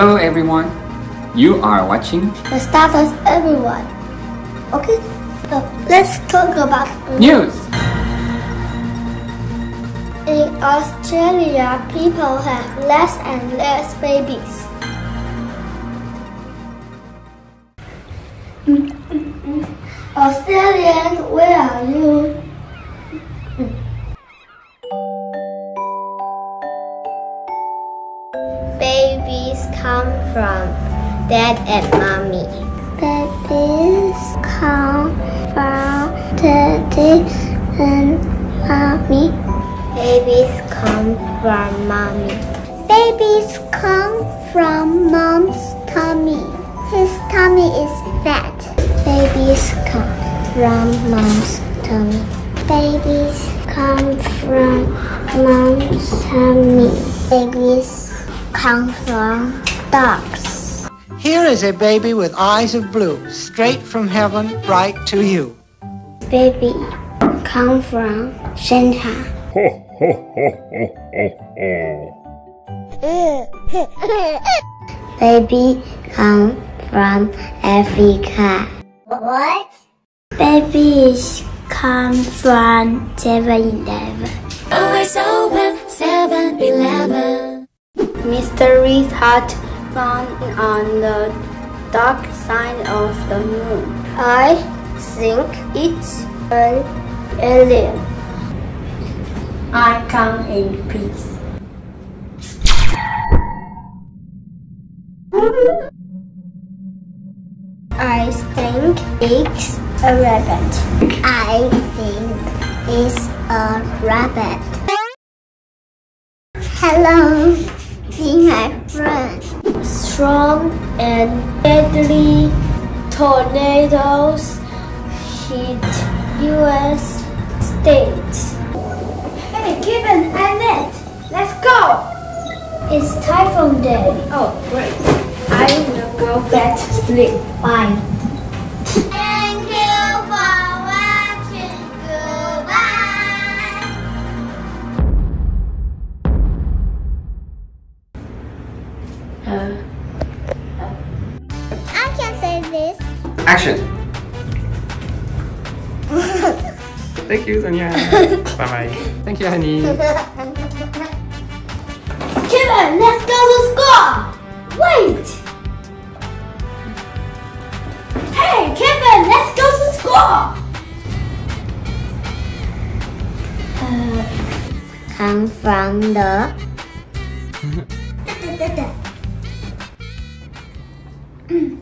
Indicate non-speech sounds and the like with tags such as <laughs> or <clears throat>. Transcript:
everyone. You are watching The Stardust everyone. Okay, so let's talk about news. In Australia, people have less and less babies. <laughs> Australians, where are you? Babies come from dad and mommy. Babies come from daddy and mommy. Babies come from mommy. Babies come from mom's tummy. His tummy is fat. Babies come from mom's tummy. Babies come from mom's tummy. Babies come from dogs. Here is a baby with eyes of blue, straight from heaven right to you. Baby come from Santa. <laughs> Baby come from Africa. What? Babies come from 7-Eleven. Always open 7 Eleven. Mystery hut found on the dark side of the moon. I think it's an alien. I come in peace. I think it's a rabbit. I think it's a rabbit. Hello, be my friend. Strong and deadly tornadoes hit U.S. states. Hey, Kevin, Annette, let's go. It's typhoon day. Oh, great. I will go back to sleep. Bye. Uh-huh. I can say this. Action. <laughs> Thank you, Sonia. <laughs> bye bye. Thank you, honey. Kevin, let's go to school. Wait. Hey, Kevin, let's go to school. Uh, come from the. <laughs> Peace. <clears throat>